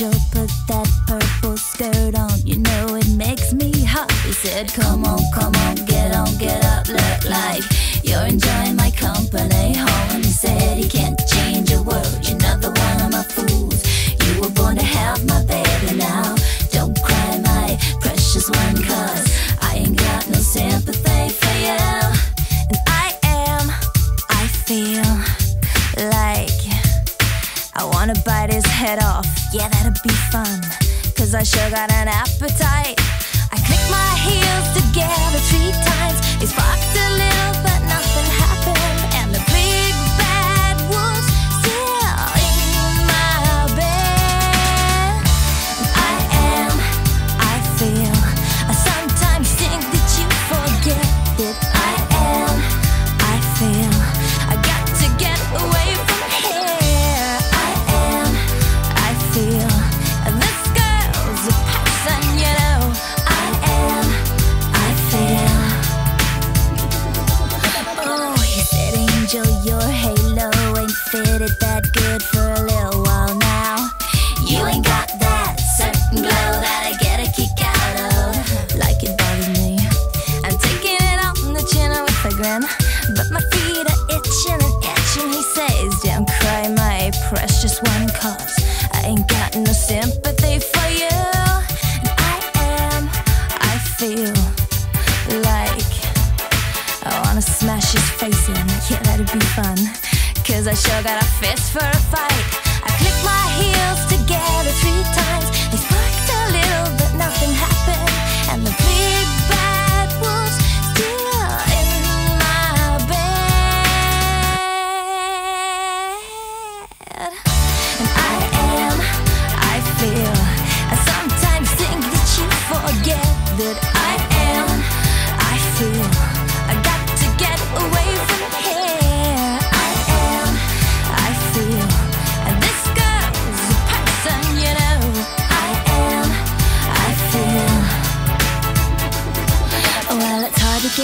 angel put that purple skirt on. You know it makes me hot. He said, Come on. Bite his head off. Yeah, that'd be fun. Cause I sure got an appetite. I click my heels together three times. They your halo ain't fitted that good for a little while now. You ain't got that certain glow that I get a kick out of. Like it bothers me. I'm taking it on the chin with a grin. But my feet are itching and itching. He says, Don't cry, my precious one, cause I ain't got no sympathy for you. And I am, I feel like wanna smash his face in. Yeah, that'd be fun. Cause I sure got a fist for a fight.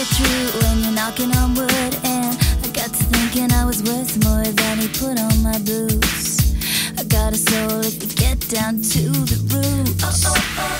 Through when you're knocking on wood, and I got to thinking I was worth more than he put on my boots. I got a soul if you get down to the roots.